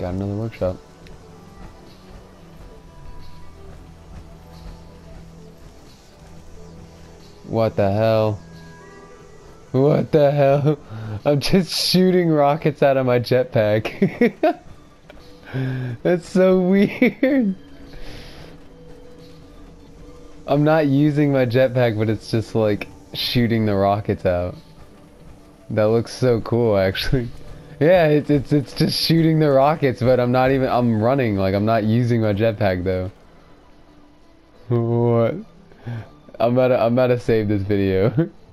Got another workshop. What the hell? What the hell? I'm just shooting rockets out of my jetpack. That's so weird. I'm not using my jetpack, but it's just like shooting the rockets out. That looks so cool, actually. Yeah, it's it's it's just shooting the rockets, but I'm not even I'm running like I'm not using my jetpack though. What? I'm about to I'm about to save this video.